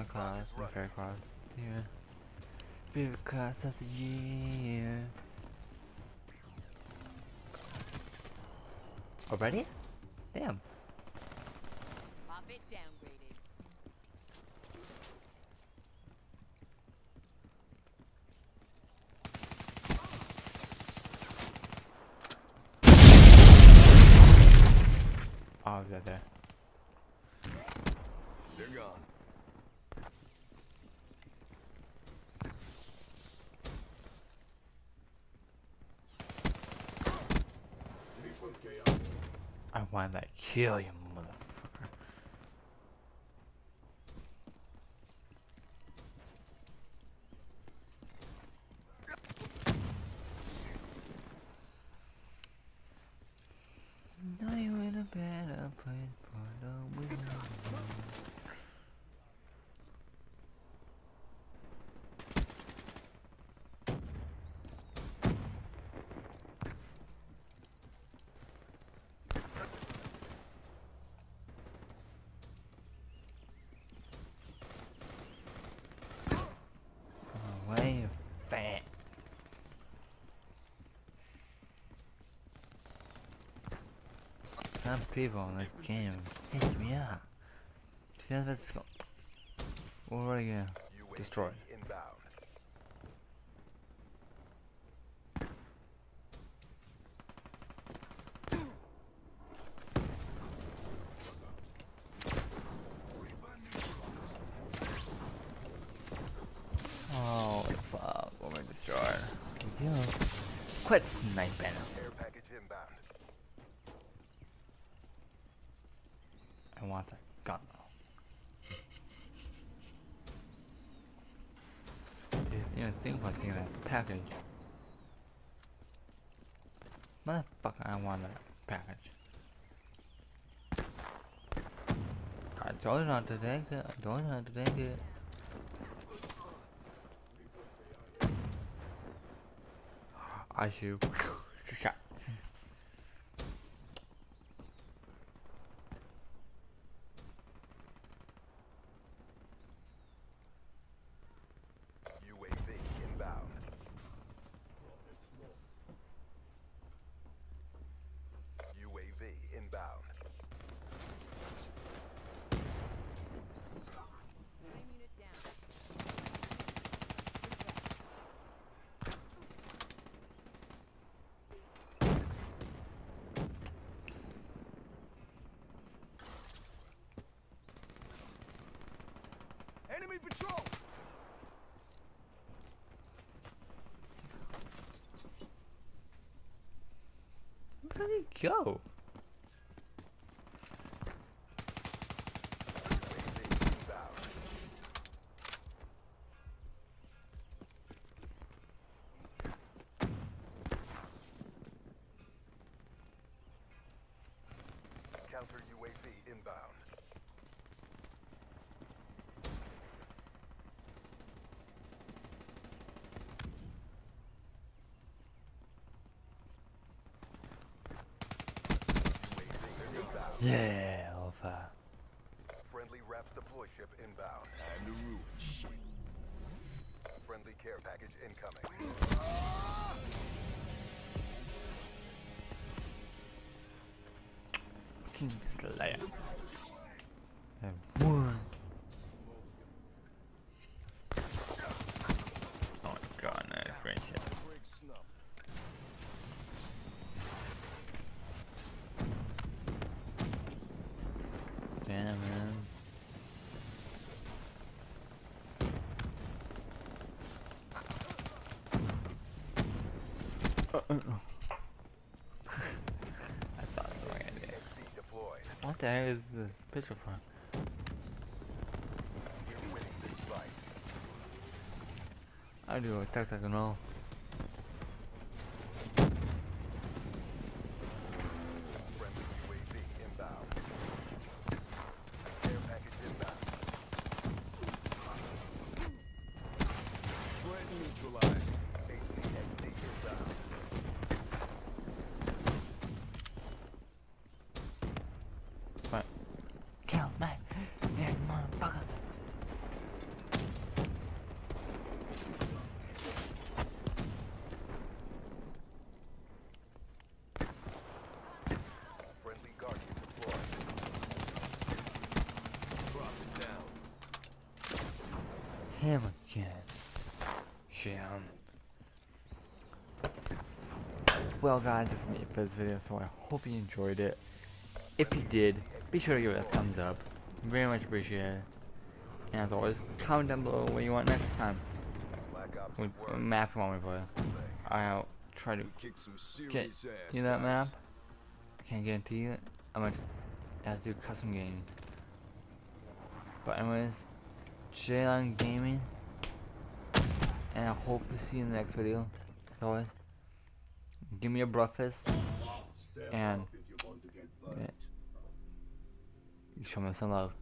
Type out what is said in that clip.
my class, my favorite class. Yeah. Favorite class of the year. Already? Damn. Pop it downgraded. Oh, is that there? They're gone. I want to kill you, motherfucker. A better place for the winner. Oh, why you fat? Some people in this game piss me. See, that's what's go- What are you gonna destroy? Oh, fuck. I destroying? You quit sniping. Care package inbound. I want that gun though. Didn't even think was in that package. Motherfucker, I want that package. I told you not to take it. I told you not to take it. I shoot. Shot. Patrol! Where did he go? UAV inbound. Counter UAV inbound. UAV inbound. Yeah, Alpha. Friendly Raps deploy ship inbound. Time to ruin shit. Friendly care package incoming. Fucking slayer. And one. Oh my god, nice great shit. Break snuff. Damn man. I thought so. I did. What the heck is this picture fight. I do a tactical no. motherfucker. Him again. Jim. Well guys, that's me for this video, so I hope you enjoyed it. If you did, be sure to give it a thumbs up. Very much appreciate it. And as always, comment down below what you want next time. Black What at what work. map you want me to play. I'll try to Kick some serious get you that map. I can't guarantee it. I'm gonna have to do custom games. But anyways, Jay Lundgren Gaming. And I hope to see you in the next video. As always. Give me a breakfast. And yeah, you show me some love.